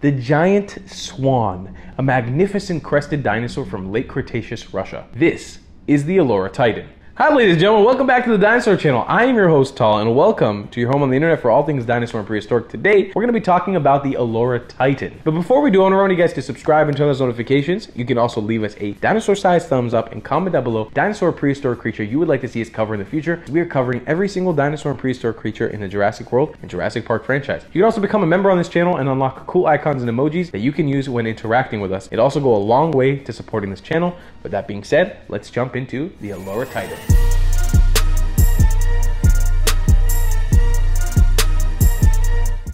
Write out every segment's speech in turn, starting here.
The giant swan, a magnificent crested dinosaur from late Cretaceous Russia. This is the Olorotitan. Hi ladies and gentlemen, welcome back to the Dinosaur Channel. I am your host Tal and welcome to your home on the internet for all things dinosaur and prehistoric. Today, we're going to be talking about the Olorotitan. But before we do, I want to remind you guys to subscribe and turn those notifications. You can also leave us a dinosaur-sized thumbs up and comment down below dinosaur prehistoric creature you would like to see us cover in the future. We are covering every single dinosaur and prehistoric creature in the Jurassic World and Jurassic Park franchise. You can also become a member on this channel and unlock cool icons and emojis that you can use when interacting with us. It also go a long way to supporting this channel. With that being said, let's jump into the Olorotitan.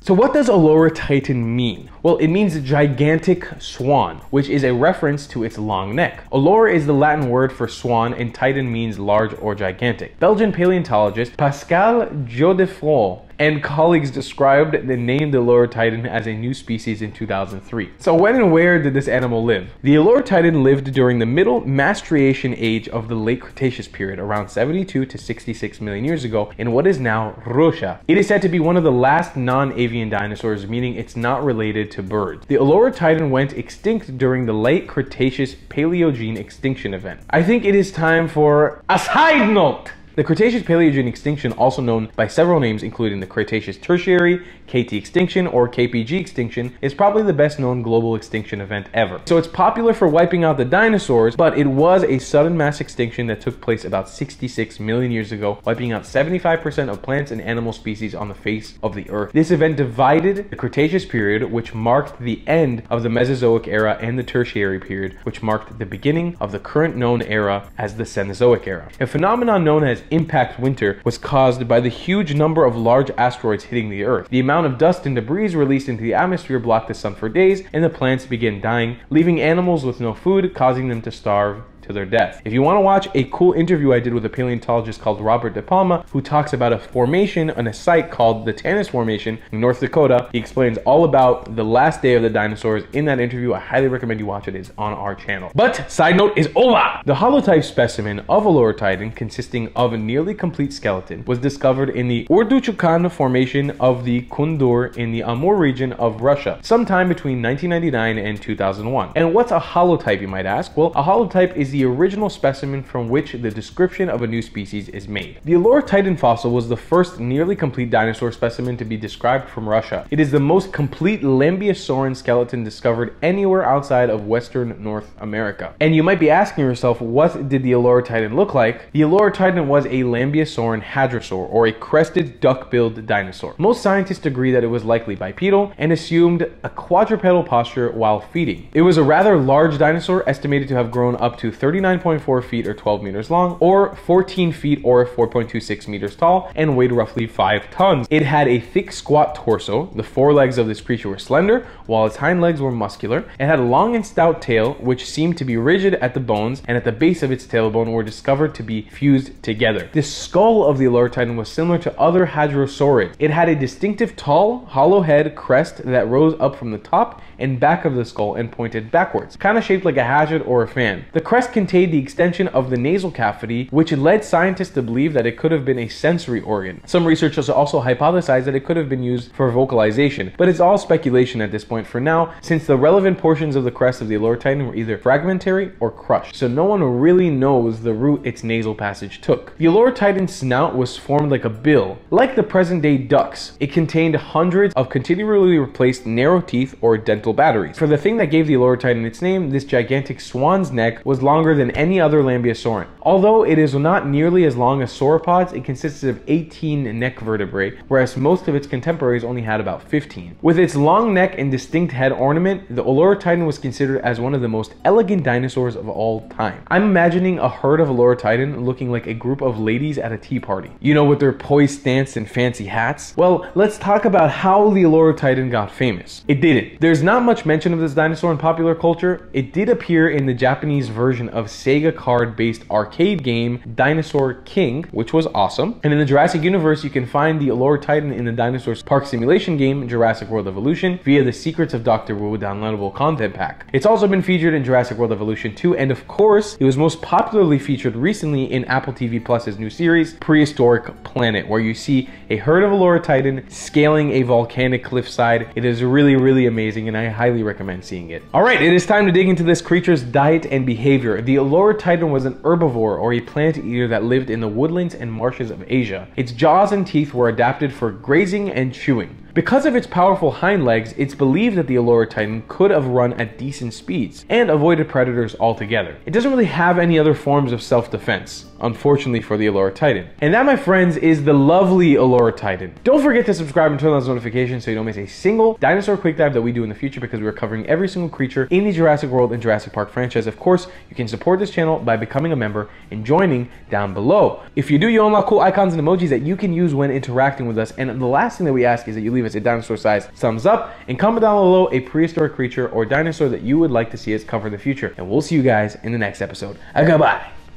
So what does Olorotitan mean? Well, it means gigantic swan, which is a reference to its long neck. Allura is the Latin word for swan and Titan means large or gigantic. Belgian paleontologist Pascal Godefroit and colleagues described and named the Olorotitan as a new species in 2003. So when and where did this animal live? The Olorotitan lived during the middle Maastrichtian age of the late Cretaceous period, around 72 to 66 million years ago, in what is now Russia. It is said to be one of the last non-avian dinosaurs, meaning it's not related to birds. The Olorotitan went extinct during the late Cretaceous Paleogene extinction event. I think it is time for a side note. The Cretaceous Paleogene extinction, also known by several names including the Cretaceous Tertiary, KT extinction, or KPG extinction, is probably the best known global extinction event ever. So it's popular for wiping out the dinosaurs, but it was a sudden mass extinction that took place about 66 million years ago, wiping out 75% of plants and animal species on the face of the earth. This event divided the Cretaceous period, which marked the end of the Mesozoic era, and the Tertiary period, which marked the beginning of the current known era as the Cenozoic era. A phenomenon known as impact winter was caused by the huge number of large asteroids hitting the Earth. The amount of dust and debris released into the atmosphere blocked the sun for days, and the plants began dying, leaving animals with no food, causing them to starve to their death. If you want to watch a cool interview I did with a paleontologist called Robert De Palma, who talks about a formation on a site called the Tanis Formation in North Dakota, he explains all about the last day of the dinosaurs in that interview. I highly recommend you watch it. It's on our channel. But side note is over. The holotype specimen of Olorotitan, consisting of a nearly complete skeleton, was discovered in the Udurchukan Formation of the Kundur in the Amur region of Russia, sometime between 1999 and 2001. And what's a holotype, you might ask? Well, a holotype is the original specimen from which the description of a new species is made. The Olorotitan fossil was the first nearly complete dinosaur specimen to be described from Russia. It is the most complete Lambeosauran skeleton discovered anywhere outside of Western North America. And you might be asking yourself, what did the Olorotitan look like? The Olorotitan was a Lambeosauran hadrosaur, or a crested duck-billed dinosaur. Most scientists agree that it was likely bipedal and assumed a quadrupedal posture while feeding. It was a rather large dinosaur, estimated to have grown up to 39.4 feet or 12 meters long, or 14 feet or 4.26 meters tall, and weighed roughly 5 tons. It had a thick, squat torso. The forelegs of this creature were slender, while its hind legs were muscular. It had a long and stout tail, which seemed to be rigid at the bones, and at the base of its tailbone were discovered to be fused together. The skull of the Olorotitan was similar to other hadrosaurids. It had a distinctive tall, hollow head crest that rose up from the top and back of the skull and pointed backwards, kind of shaped like a hatchet or a fan. The crest contained the extension of the nasal cavity, which led scientists to believe that it could have been a sensory organ. Some researchers also hypothesized that it could have been used for vocalization, but it's all speculation at this point for now, since the relevant portions of the crest of the Olorotitan were either fragmentary or crushed, so no one really knows the route its nasal passage took. The Olorotitan's snout was formed like a bill. Like the present day ducks, it contained hundreds of continually replaced narrow teeth or dental batteries. For the thing that gave the Olorotitan its name, this gigantic swan's neck was longer than any other Lambeosauran. Although it is not nearly as long as sauropods, it consists of 18 neck vertebrae, whereas most of its contemporaries only had about 15. With its long neck and distinct head ornament, the Olorotitan was considered as one of the most elegant dinosaurs of all time. I'm imagining a herd of Olorotitan looking like a group of ladies at a tea party. You know, with their poised stance and fancy hats? Well, let's talk about how the Olorotitan got famous. It didn't. There's not much mention of this dinosaur in popular culture. It did appear in the Japanese version of Sega card-based arcade arcade game Dinosaur King, which was awesome. And in the Jurassic universe, you can find the Olorotitan in the Dinosaur Park Simulation game Jurassic World Evolution via the Secrets of Dr. Wu downloadable content pack. It's also been featured in Jurassic World Evolution 2, and of course, it was most popularly featured recently in Apple TV Plus's new series, Prehistoric Planet, where you see a herd of Olorotitan scaling a volcanic cliffside. It is really, really amazing, and I highly recommend seeing it. All right, it is time to dig into this creature's diet and behavior. The Olorotitan was an herbivore or a plant eater that lived in the woodlands and marshes of Asia. Its jaws and teeth were adapted for grazing and chewing. Because of its powerful hind legs, it's believed that the Olorotitan could have run at decent speeds and avoided predators altogether. It doesn't really have any other forms of self-defense, unfortunately for the Olorotitan. And that, my friends, is the lovely Olorotitan. Don't forget to subscribe and turn on those notifications so you don't miss a single dinosaur quick dive that we do in the future because we're covering every single creature in the Jurassic World and Jurassic Park franchise. Of course, you can support this channel by becoming a member and joining down below. If you do, you unlock cool icons and emojis that you can use when interacting with us. And the last thing that we ask is that you leave us a dinosaur size thumbs up and comment down below a prehistoric creature or dinosaur that you would like to see us cover in the future. And we'll see you guys in the next episode. Goodbye.